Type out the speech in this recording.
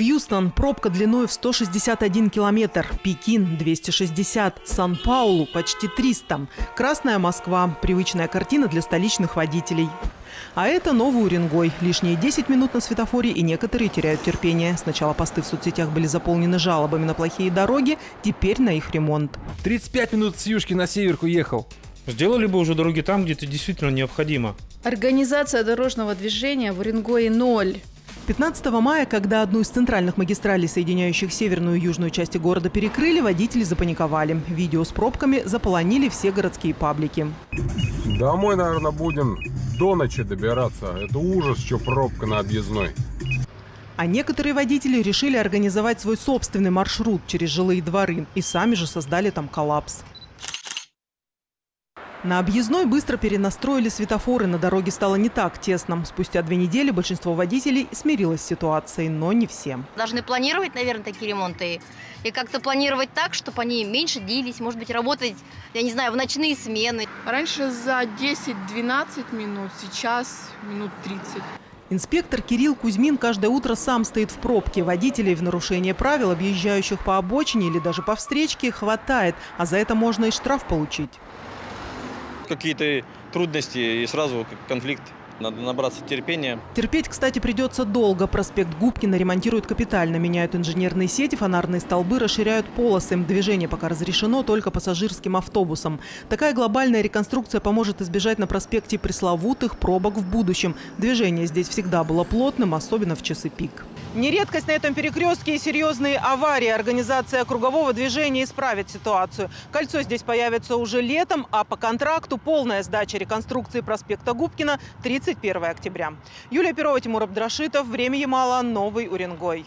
Хьюстон – пробка длиной в 161 километр, Пекин – 260, Сан-Паулу – почти 300, Красная Москва – привычная картина для столичных водителей. А это Новый Уренгой. Лишние 10 минут на светофоре, и некоторые теряют терпение. Сначала посты в соцсетях были заполнены жалобами на плохие дороги, теперь на их ремонт. 35 минут с Юшки на северку ехал. Сделали бы уже дороги там, где это действительно необходимо. Организация дорожного движения в Уренгое ноль. 15 мая, когда одну из центральных магистралей, соединяющих северную и южную части города, перекрыли, водители запаниковали. Видео с пробками заполонили все городские паблики. Домой, наверное, будем до ночи добираться. Это ужас, что пробка на объездной. А некоторые водители решили организовать свой собственный маршрут через жилые дворы и сами же создали там коллапс. На объездной быстро перенастроили светофоры, на дороге стало не так тесно. Спустя две недели большинство водителей смирилось с ситуацией, но не все. Должны планировать, наверное, такие ремонты. И как-то планировать так, чтобы они меньше длились, может быть, работать, я не знаю, в ночные смены. Раньше за 10-12 минут, сейчас минут 30. Инспектор Кирилл Кузьмин каждое утро сам стоит в пробке. Водителей в нарушение правил, объезжающих по обочине или даже по встречке, хватает, а за это можно и штраф получить. Какие-то трудности и сразу конфликт. Надо набраться терпения. Терпеть, кстати, придется долго. Проспект Губкина ремонтируют капитально. Меняют инженерные сети, фонарные столбы, расширяют полосы. Движение пока разрешено только пассажирским автобусам. Такая глобальная реконструкция поможет избежать на проспекте пресловутых пробок в будущем. Движение здесь всегда было плотным, особенно в часы пик. Нередкость на этом перекрестке и серьезные аварии. Организация кругового движения исправит ситуацию. Кольцо здесь появится уже летом, а по контракту полная сдача реконструкции проспекта Губкина 31 октября. Юлия Перова, Тимур Абдрашитов. Время Ямала. Новый Уренгой.